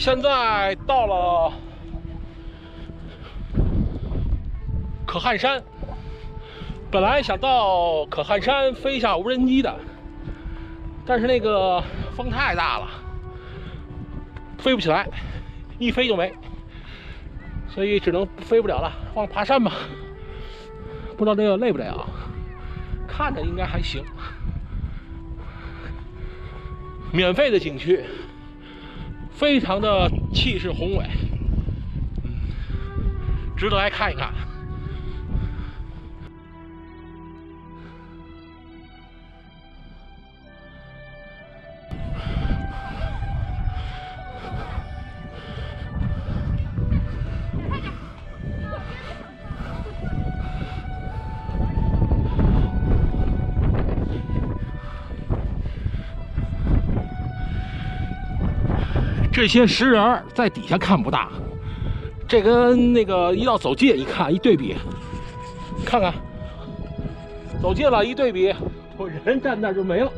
现在到了可汗山，本来想到可汗山飞一下无人机的，但是那个风太大了，飞不起来，一飞就没，所以只能飞不了了，往爬山吧。不知道这个累不累啊？看着应该还行。免费的景区，非常的气势宏伟，嗯，值得来看一看。这些石人在底下看不大，这跟那个一到走近一看一对比，看看，走近了一对比，我人站那就没了，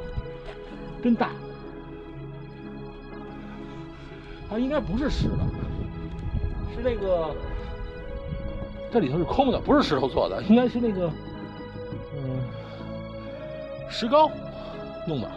真大。它应该不是石的，是那个这里头是空的，不是石头做的，应该是那个嗯石膏弄的。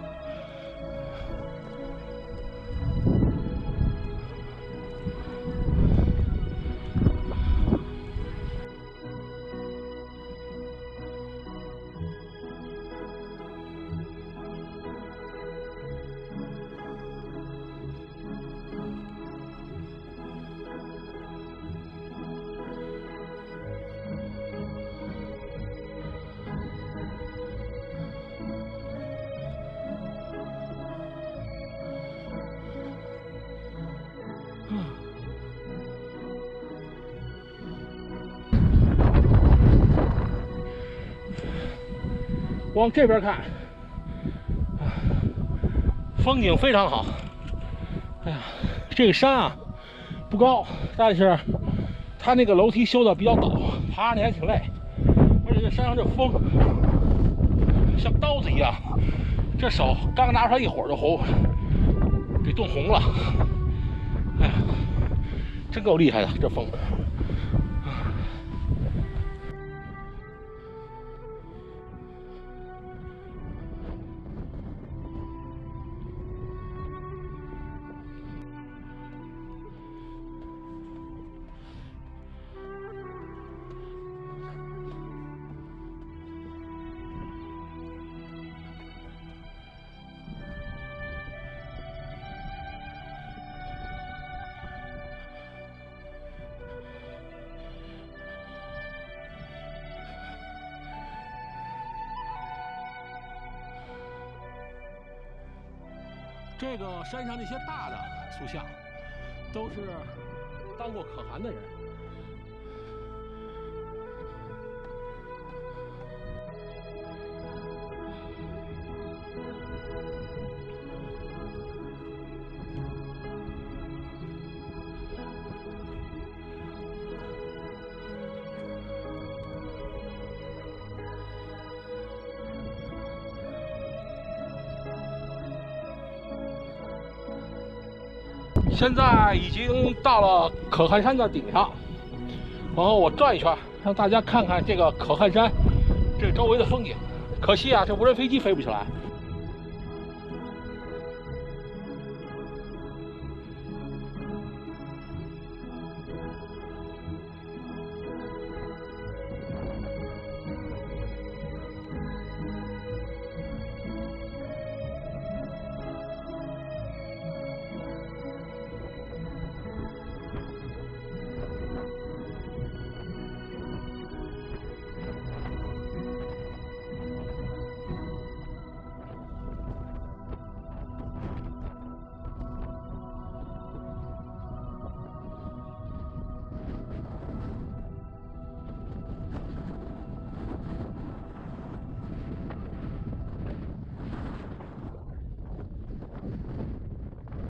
往这边看，风景非常好。哎呀，这个山啊不高，但是它那个楼梯修的比较陡，爬上去还挺累。而且这山上这风像刀子一样，这手刚拿出来一会儿就红，给冻红了。哎呀，真够厉害的这风。这个山上那些大的塑像，都是当过可汗的人。现在已经到了可汗山的顶上，然后我转一圈，让大家看看这个可汗山这周围的风景。可惜啊，这无人飞机飞不起来。